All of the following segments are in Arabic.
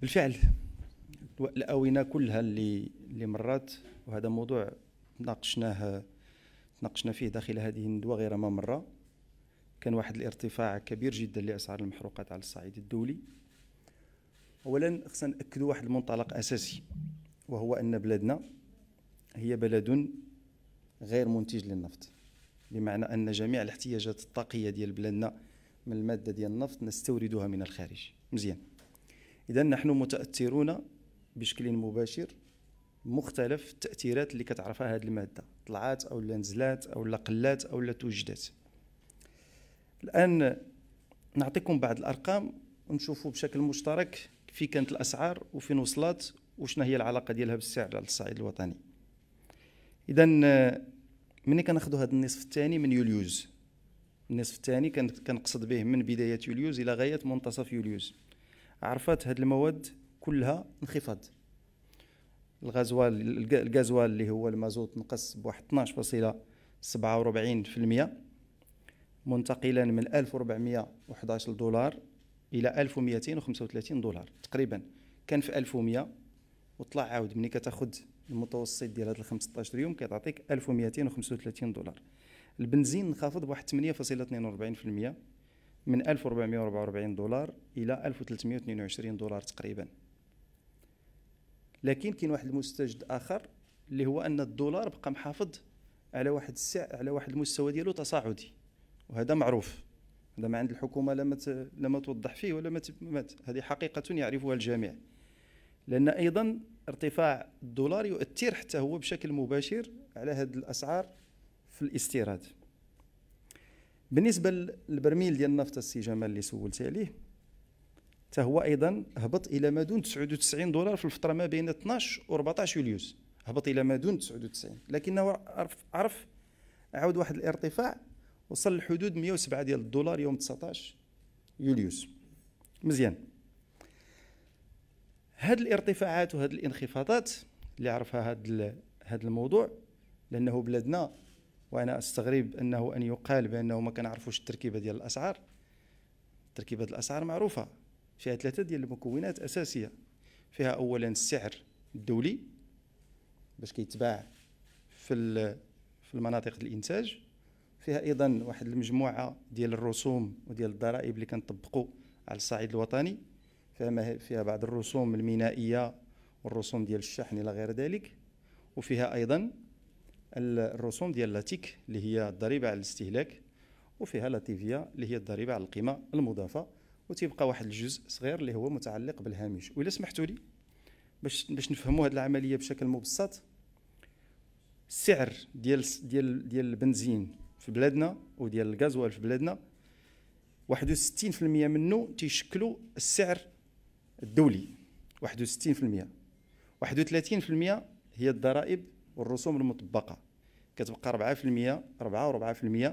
بالفعل. الاونه كلها اللي اللي مرات وهذا موضوع ناقشناه تناقشنا فيه داخل هذه الندوة غير ما مرة. كان واحد الارتفاع كبير جدا لأسعار المحروقات على الصعيد الدولي. اولا خصنا نأكدوا واحد المنطلق أساسي وهو أن بلادنا هي بلد غير منتج للنفط. بمعنى أن جميع الاحتياجات الطاقية ديال بلادنا من المادة ديال النفط نستوردها من الخارج. مزيان. اذا نحن متأثرون بشكل مباشر مختلف التاثيرات اللي كتعرفها هذه المادة طلعات أو نزلات أو قلات أو توجدات. الآن نعطيكم بعض الأرقام ونشوفوا بشكل مشترك في كانت الأسعار وفين وصلت وشنا هي العلاقة ديالها بالسعر على الصعيد الوطني. اذا ملي كناخذوا هذا النصف الثاني من يوليوز. النصف الثاني كنقصد به من بداية يوليوز إلى غاية منتصف يوليوز. عرفت هذه المواد كلها انخفاض. الغازوال الغازوال اللي هو المازوت نقص بواحد 12.47% منتقلا من 1411 دولار إلى 1235 دولار تقريبا. كان في 1100 وطلع عاود ملي كتاخذ المتوسط ديال هاد ال 15 يوم كتعطيك 1235 دولار. البنزين انخفض بواحد 8.42% من 1444 دولار إلى 1322 دولار تقريبا. لكن كاين واحد المستجد آخر اللي هو أن الدولار بقى محافظ على واحد السعر على واحد المستوى ديالو تصاعدي. وهذا معروف. هذا ما عند الحكومة لا ما توضح فيه ولا ما هذه حقيقة يعرفها الجميع. لأن أيضا ارتفاع الدولار يؤثر حتى هو بشكل مباشر على هذه الأسعار في الاستيراد. بالنسبة للبرميل ديال النفط السي جمال اللي سولت عليه حتى هو أيضا هبط إلى ما دون 99 دولار في الفترة ما بين 12 و 14 يوليوز. هبط إلى ما دون 99 لكنه عرف عرف عاود واحد الارتفاع وصل لحدود 107 ديال الدولار يوم 19 يوليوز. مزيان. هاد الارتفاعات وهاد الانخفاضات اللي عرفها هاد هذا الموضوع لأنه بلادنا وأنا أستغرب أنه أن يقال بأنه ما كنعرفوش التركيبة ديال الأسعار. تركيبه الأسعار معروفة فيها ثلاثة ديال المكونات أساسية. فيها اولا السعر الدولي باش كيتباع في في المناطق الإنتاج. فيها أيضا واحد المجموعة ديال الرسوم وديال الضرائب اللي كنطبقوا على الصعيد الوطني. فيها فيها بعض الرسوم المينائية والرسوم ديال الشحن إلى غير ذلك. وفيها أيضا الرسوم ديال لاتيك اللي هي الضريبة على الاستهلاك وفيها لاتيفيا اللي هي الضريبة على القيمة المضافة وتيبقى واحد الجزء صغير اللي هو متعلق بالهامش. وإلا سمحتوا لي باش باش نفهموا هذه العملية بشكل مبسط السعر ديال ديال ديال البنزين في بلادنا وديال الغازوال في بلادنا 61% منه تيشكلوا السعر الدولي. 61% 31% هي الضرائب والرسوم المطبقة. كتبقى 4% 4 و4%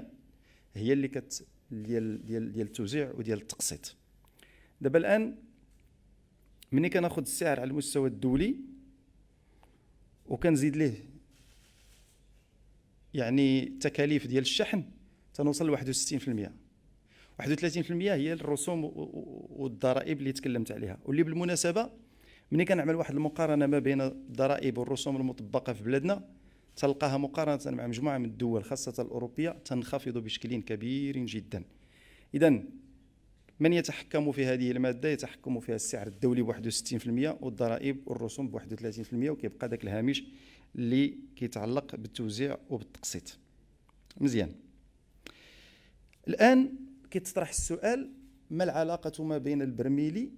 هي اللي كت ديال ديال ديال التوزيع وديال التقسيط. دابا الآن ملي كناخذ السعر على المستوى الدولي وكنزيد ليه يعني التكاليف ديال الشحن تنوصل ل 61% 31% هي الرسوم والضرائب اللي تكلمت عليها. واللي بالمناسبة ملي كنعمل واحد المقارنة ما بين الضرائب والرسوم المطبقة في بلادنا تلقاها مقارنة مع مجموعة من الدول خاصة الأوروبية تنخفض بشكل كبير جدا. اذا من يتحكم في هذه المادة؟ يتحكم فيها السعر الدولي ب 61% والضرائب والرسوم ب 31% وكيبقى ذاك الهامش اللي كيتعلق بالتوزيع وبالتقسيط. مزيان. الآن كيتطرح السؤال ما العلاقة ما بين البرميلي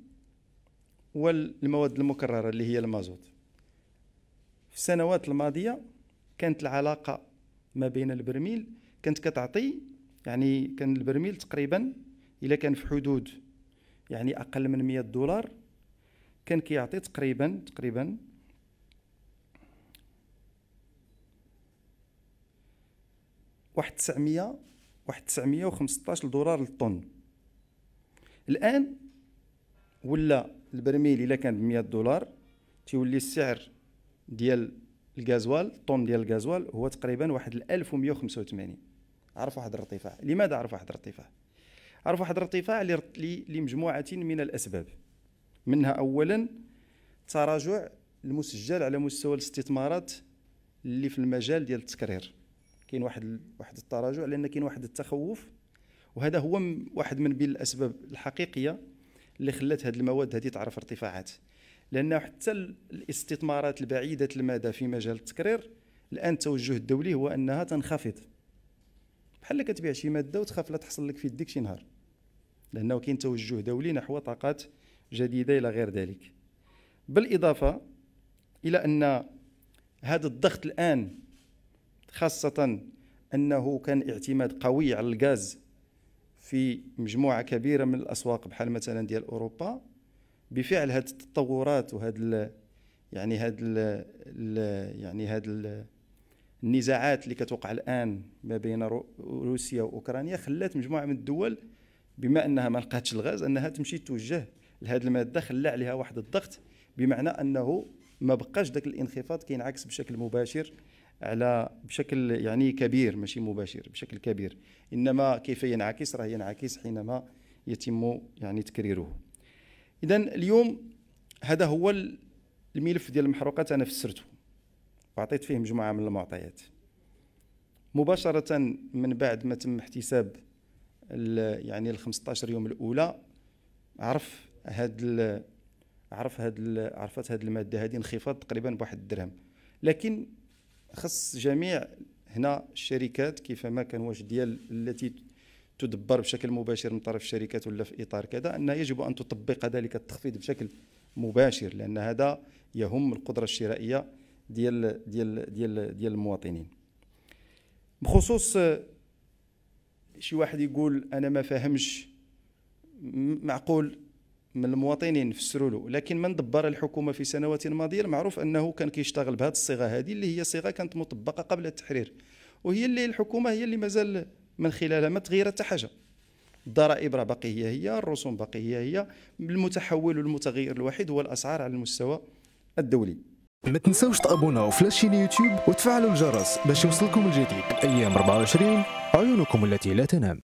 والمواد المكررة اللي هي المازوت. في السنوات الماضية كانت العلاقة ما بين البرميل كانت كتعطي يعني كان البرميل تقريبا إلا كان في حدود يعني أقل من 100 دولار كان كيعطي تقريبا تقريبا واحد 900 واحد 915 دولار للطن. الآن ولا البرميل إلا كان ب 100 دولار تيولي السعر ديال الغازوال طن ديال الغازوال هو تقريبا واحد 1185 عرف واحد الارتفاع. لماذا عرف واحد الارتفاع؟ عرف واحد الارتفاع لمجموعة من الأسباب. منها اولا تراجع المسجل على مستوى الاستثمارات اللي في المجال ديال التكرير. كاين واحد واحد التراجع لأن كاين واحد التخوف وهذا هو واحد من بين الأسباب الحقيقية اللي خلات هذه المواد هذه تعرف ارتفاعات. لأنه حتى الاستثمارات البعيدة المدى في مجال التكرير الان التوجه الدولي هو أنها تنخفض. بحال كتبيع شي مادة وتخاف لا تحصل لك في يدك شي نهار. لأنه كاين توجه دولي نحو طاقات جديدة إلى غير ذلك. بالإضافة إلى أن هذا الضغط الآن خاصة أنه كان اعتماد قوي على الغاز في مجموعة كبيرة من الأسواق بحال مثلا ديال أوروبا. بفعل هذه التطورات وهذا يعني هذا يعني هذا النزاعات اللي كتوقع الآن ما بين روسيا وأوكرانيا خلات مجموعة من الدول بما أنها ما لقاتش الغاز أنها تمشي توجه لهذه المادة خلى عليها واحد الضغط بمعنى أنه ما بقاش ذاك الانخفاض كينعكس بشكل مباشر على بشكل يعني كبير ماشي مباشر بشكل كبير. إنما كيف ينعكس؟ راه ينعكس حينما يتم يعني تكريره. اذا اليوم هذا هو الملف ديال المحروقات أنا فسرته. وعطيت فيه مجموعة من المعطيات. مباشرة من بعد ما تم احتساب يعني ال 15 يوم الأولى عرف هاد عرف هاد عرفت هاد المادة. هذه انخفاض تقريبا بواحد الدرهم. لكن خص جميع هنا الشركات كيفما كان واش ديال التي تدبر بشكل مباشر من طرف الشركات ولا في إطار كذا أن يجب أن تطبق ذلك التخفيض بشكل مباشر لأن هذا يهم القدرة الشرائية ديال ديال ديال ديال المواطنين. بخصوص شي واحد يقول أنا ما فاهمش معقول من المواطنين فسروا له. لكن من دبر الحكومة في سنوات ماضية المعروف أنه كان كيشتغل بهذه الصيغة هذه اللي هي صيغة كانت مطبقة قبل التحرير. وهي اللي الحكومة هي اللي مازال من خلالها ما تغيرت حتى حاجة. الضرائب راه باقي هي هي الرسوم باقي هي هي المتحول والمتغير الوحيد هو الأسعار على المستوى الدولي. ما تنساوش تابوناو في لاشين يوتيوب وتفعلوا الجرس باش يوصلكم الجديد. أيام 24 عيونكم التي لا تنام.